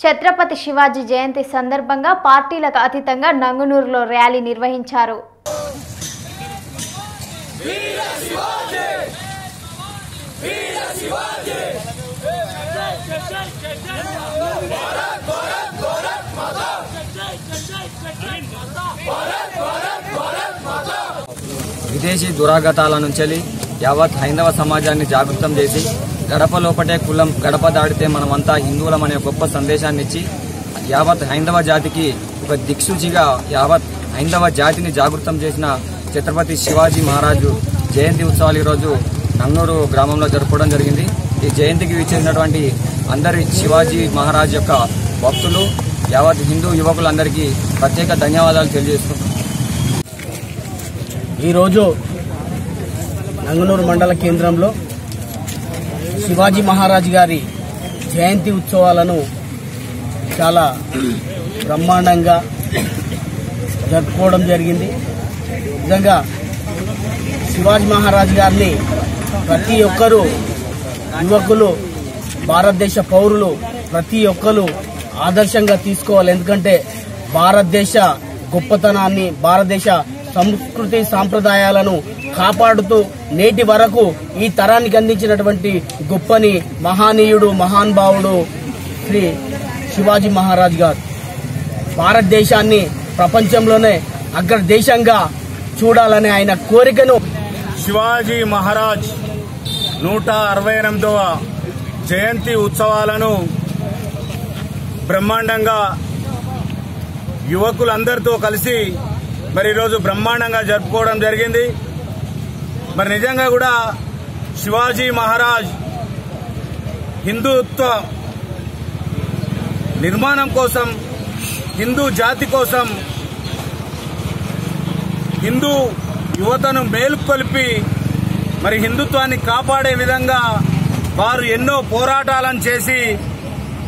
ఛత్రపతి శివాజీ జయంతి సందర్భంగా పార్టీలకు అతీతంగా నంగునూరులో ర్యాలీ నిర్వహించారు. విదేశీ దురాగతాల నుంచి యావత్ హైందవ సమాజాన్ని జాగృతం చేసి గడప లోపటే కులం గడప దాడితే మనమంతా హిందువులం అనే గొప్ప సందేశాన్ని ఇచ్చి యావత్ హైందవ జాతికి ఒక దిక్సూచిగా యావత్ హైందవ జాతిని జాగృతం చేసిన ఛత్రపతి శివాజీ మహారాజు జయంతి ఉత్సవాలు ఈరోజు నంగనూరు గ్రామంలో జరుపుకోవడం జరిగింది. ఈ జయంతికి విచ్చేసినటువంటి అందరి శివాజీ మహారాజ్ యొక్క భక్తులు యావత్ హిందూ యువకులందరికీ ప్రత్యేక ధన్యవాదాలు తెలియజేస్తున్నాం ఈరోజు నంగనూరు మండల కేంద్రంలో శివాజీ మహారాజ్ గారి జయంతి ఉత్సవాలను చాలా బ్రహ్మాండంగా జరుపుకోవడం జరిగింది. నిజంగా శివాజీ మహారాజ్ గారిని ప్రతి ఒక్కరూ యువకులు భారతదేశ పౌరులు ప్రతి ఒక్కరు ఆదర్శంగా తీసుకోవాలి. ఎందుకంటే భారతదేశ గొప్పతనాన్ని భారతదేశ సంస్కృతి సాంప్రదాయాలను కాపాడుతూ నేటి వరకు ఈ తరానికి అందించినటువంటి గొప్పని మహానీయుడు మహానుభావుడు శ్రీ శివాజీ మహారాజ్ గారు. భారతదేశాన్ని ప్రపంచంలోనే అగ్రదేశంగా చూడాలనే ఆయన కోరికను శివాజీ మహారాజ్ నూట అరవై ఎనిమిదవ జయంతి ఉత్సవాలను బ్రహ్మాండంగా యువకులందరితో కలిసి మరి ఈరోజు బ్రహ్మాండంగా జరుపుకోవడం జరిగింది. మరి నిజంగా కూడా శివాజీ మహారాజ్ హిందుత్వ నిర్మాణం కోసం హిందూ జాతి కోసం హిందూ యువతను మేలుకొల్పి మరి హిందుత్వాన్ని కాపాడే విధంగా వారు ఎన్నో పోరాటాలను చేసి